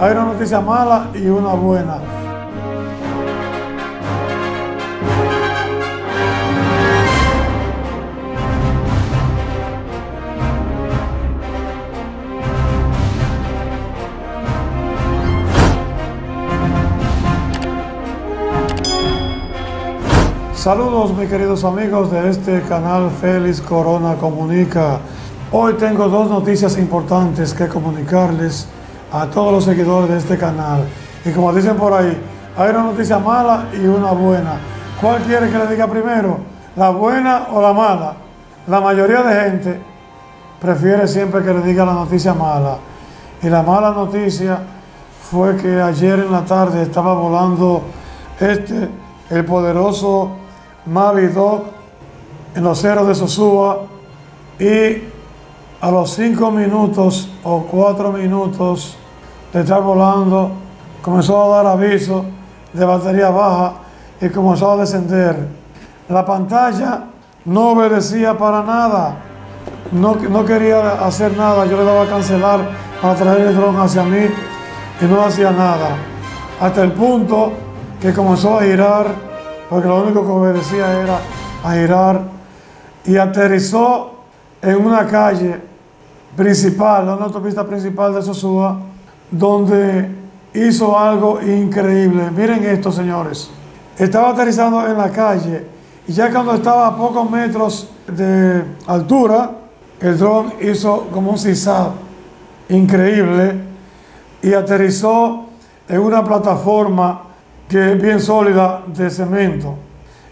Hay una noticia mala y una buena. Saludos mis queridos amigos de este canal Félix Corona Comunica. Hoy tengo dos noticias importantes que comunicarles a todos los seguidores de este canal. Y como dicen por ahí, hay una noticia mala y una buena. ¿Cuál quiere que le diga primero? ¿La buena o la mala? La mayoría de gente prefiere siempre que le diga la noticia mala. Y la mala noticia fue que ayer en la tarde estaba volando este, el poderoso Mavi Dog en los ceros de Sosúa y a los cinco minutos o cuatro minutos de estar volando comenzó a dar aviso de batería baja y comenzó a descender. La pantalla no obedecía para nada, no, no quería hacer nada, yo le daba a cancelar para traer el dron hacia mí y no hacía nada. Hasta el punto que comenzó a girar porque lo único que obedecía era a girar y aterrizó en una calle principal, una autopista principal de Sosúa, donde hizo algo increíble. Miren esto, señores. Estaba aterrizando en la calle y ya cuando estaba a pocos metros de altura, el dron hizo como un zigzag increíble y aterrizó en una plataforma que es bien sólida de cemento.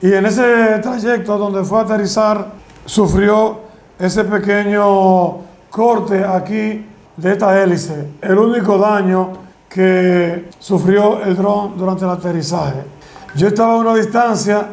Y en ese trayecto donde fue a aterrizar, sufrió ese pequeño corte aquí de esta hélice. El único daño que sufrió el dron durante el aterrizaje. Yo estaba a una distancia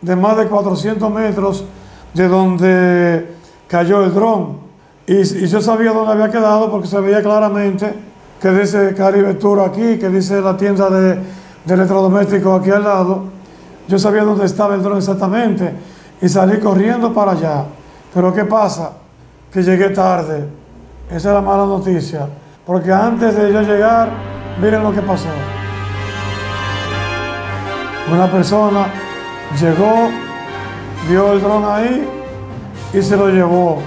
de más de 400 metros de donde cayó el dron. Y, yo sabía dónde había quedado porque se veía claramente que dice Caribe Tour aquí, que dice la tienda de de electrodoméstico aquí al lado, yo sabía dónde estaba el dron exactamente y salí corriendo para allá. Pero ¿qué pasa? Que llegué tarde. Esa es la mala noticia. Porque antes de yo llegar, miren lo que pasó. Una persona llegó, vio el dron ahí y se lo llevó.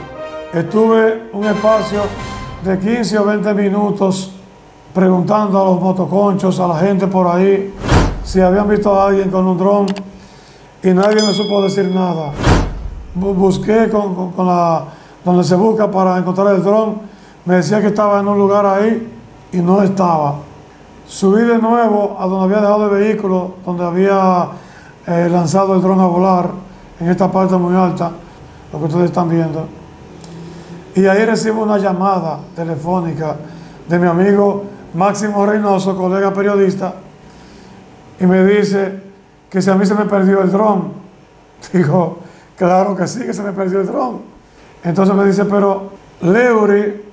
Estuve un espacio de 15 o 20 minutos preguntando a los motoconchos, a la gente por ahí, si habían visto a alguien con un dron y nadie me supo decir nada. Busqué con, la, donde se busca para encontrar el dron, me decía que estaba en un lugar ahí y no estaba. Subí de nuevo a donde había dejado el vehículo, donde había eh, lanzado el dron a volar, en esta parte muy alta, lo que ustedes están viendo. Y ahí recibo una llamada telefónica de mi amigo Máximo Reynoso, colega periodista, y me dice que si a mí se me perdió el dron. Digo, claro que sí, que se me perdió el dron. Entonces me dice, pero Leury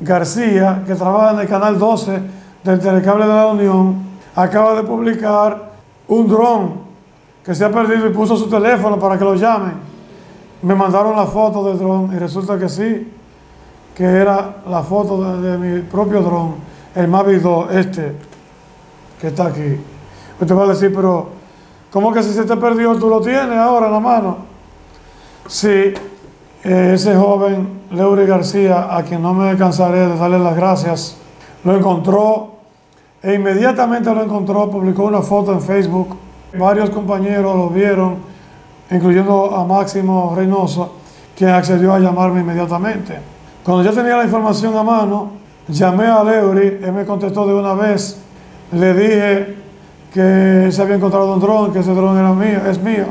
García, que trabaja en el canal 12 del Telecable de la Unión, acaba de publicar un dron que se ha perdido y puso su teléfono para que lo llamen. Me mandaron la foto del dron y resulta que sí, que era la foto de, mi propio dron el Mavic 2, este, que está aquí. Usted va a decir, pero ¿cómo que si se te perdió tú lo tienes ahora en la mano? Sí, ese joven Leury García, a quien no me cansaré de darle las gracias, lo encontró e inmediatamente lo encontró, publicó una foto en Facebook. Varios compañeros lo vieron, incluyendo a Máximo Reynoso, quien accedió a llamarme inmediatamente. Cuando yo tenía la información a mano, Llamé a Leury, él me contestó de una vez. Le dije que se había encontrado un dron, que ese dron era mío, es mío.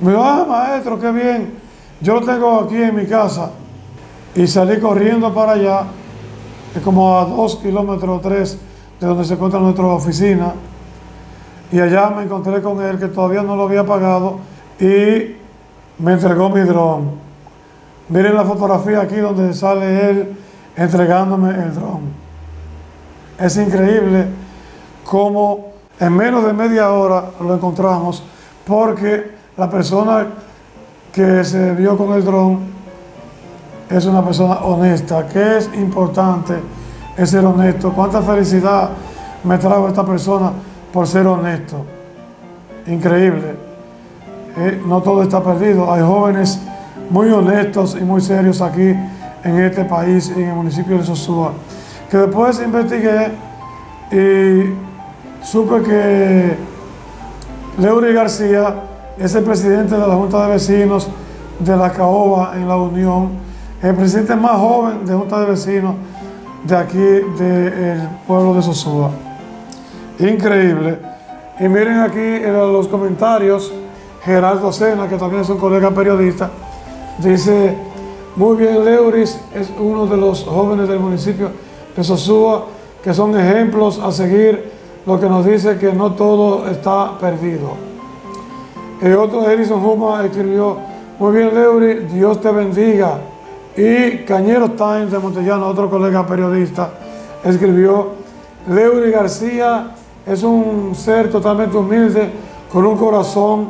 Me dijo, ah, maestro, qué bien. Yo lo tengo aquí en mi casa. Y salí corriendo para allá, como a dos kilómetros o tres de donde se encuentra nuestra oficina. Y allá me encontré con él, que todavía no lo había pagado, y me entregó mi dron. Miren la fotografía aquí donde sale él entregándome el dron. Es increíble cómo en menos de media hora lo encontramos porque la persona que se vio con el dron es una persona honesta, que es importante es ser honesto. Cuánta felicidad me trajo esta persona por ser honesto. Increíble. Eh, no todo está perdido. Hay jóvenes muy honestos y muy serios aquí en este país, en el municipio de Sosúa, que después investigué y supe que Leury García es el presidente de la Junta de Vecinos de la Caoba en la Unión, el presidente más joven de Junta de Vecinos de aquí del pueblo de Sosúa. Increíble. Y miren aquí en los comentarios, Gerardo Sena, que también es un colega periodista, dice, muy bien, Leuris es uno de los jóvenes del municipio de Sosúa que son ejemplos a seguir, lo que nos dice que no todo está perdido. El otro, Edison Huma, escribió, muy bien, Leuris, Dios te bendiga. Y Cañero Times de Montellano, otro colega periodista, escribió, Leury García es un ser totalmente humilde, con un corazón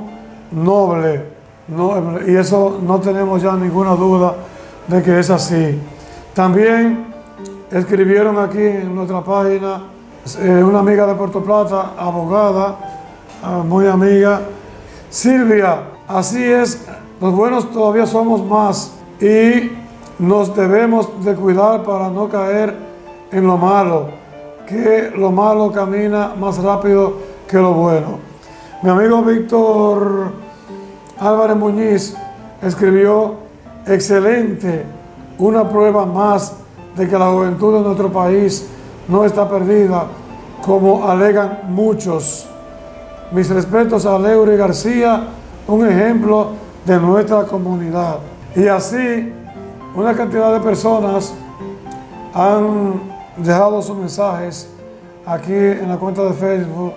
noble, noble. Y eso no tenemos ya ninguna duda de que es así. También escribieron aquí en nuestra página eh, una amiga de Puerto Plata, abogada, ah, muy amiga, Silvia, así es, los buenos todavía somos más y nos debemos de cuidar para no caer en lo malo, que lo malo camina más rápido que lo bueno. Mi amigo Víctor Álvarez Muñiz escribió, excelente, una prueba más de que la juventud de nuestro país no está perdida, como alegan muchos. Mis respetos a Leury García, un ejemplo de nuestra comunidad. Y así una cantidad de personas han dejado sus mensajes aquí en la cuenta de Facebook.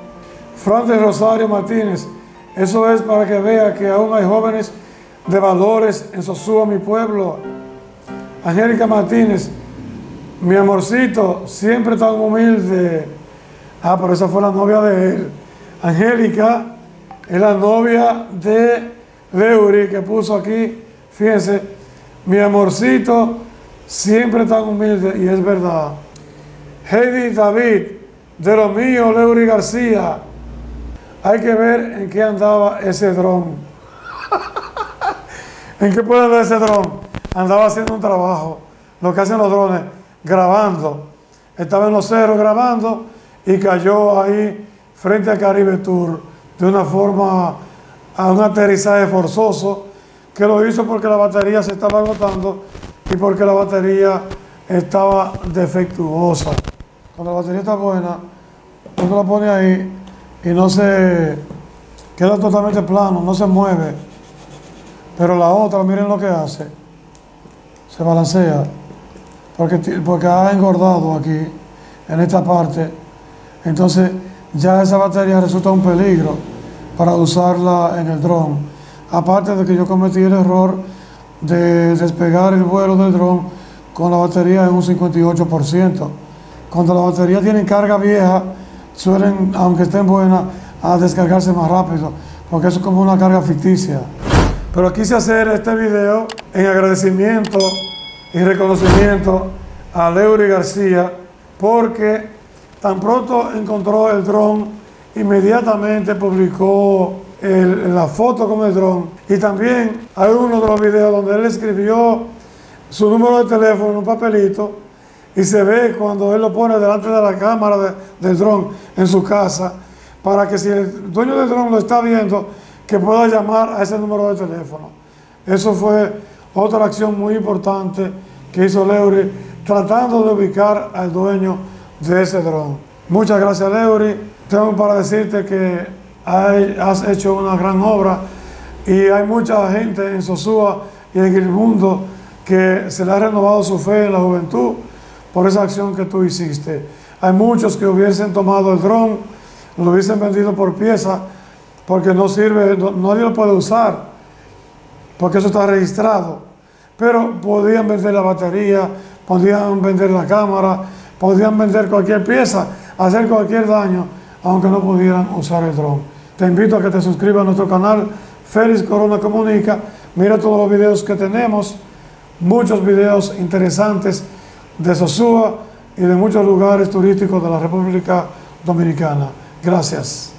Francis Rosario Martínez, eso es para que vea que aún hay jóvenes de valores en Sosúa, mi pueblo. Angélica Martínez, mi amorcito, siempre tan humilde. Ah, pero esa fue la novia de él. Angélica es la novia de Leury que puso aquí, fíjense, mi amorcito siempre tan humilde y es verdad. Heidi David, de lo mío, Leury García. Hay que ver en qué andaba ese dron. ¿En qué puede andar ese dron? Andaba haciendo un trabajo, lo que hacen los drones, grabando. Estaba en los cerros grabando y cayó ahí frente a Caribe Tour de una forma, a un aterrizaje forzoso que lo hizo porque la batería se estaba agotando y porque la batería estaba defectuosa. Cuando la batería está buena, uno la pone ahí y no se queda totalmente plano, no se mueve. Pero la otra, miren lo que hace. Se balancea. Porque, porque ha engordado aquí, en esta parte. Entonces ya esa batería resulta un peligro para usarla en el dron. Aparte de que yo cometí el error de despegar el vuelo del dron con la batería en un 58%. Cuando la batería tiene carga vieja, suelen, aunque estén buenas, a descargarse más rápido, porque eso es como una carga ficticia. Pero quise hacer este video en agradecimiento y reconocimiento a Leury García, porque tan pronto encontró el dron, inmediatamente publicó la foto con el dron. Y también hay uno de los videos donde él escribió su número de teléfono en un papelito y se ve cuando él lo pone delante de la cámara del dron en su casa para que si el dueño del dron lo está viendo, que pueda llamar a ese número de teléfono. Eso fue otra acción muy importante que hizo Leury tratando de ubicar al dueño de ese dron. Muchas gracias Leury. Tengo para decirte que has hecho una gran obra y hay mucha gente en Sosúa y en el mundo que se le ha renovado su fe en la juventud por esa acción que tú hiciste. Hay muchos que hubiesen tomado el dron, lo hubiesen vendido por pieza, porque no sirve, nadie lo puede usar, porque eso está registrado. Pero podían vender la batería, podían vender la cámara, podían vender cualquier pieza, hacer cualquier daño, aunque no pudieran usar el dron. Te invito a que te suscribas a nuestro canal Félix Corona Comunica. Mira todos los videos que tenemos, muchos videos interesantes de Sosúa y de muchos lugares turísticos de la República Dominicana. Gracias.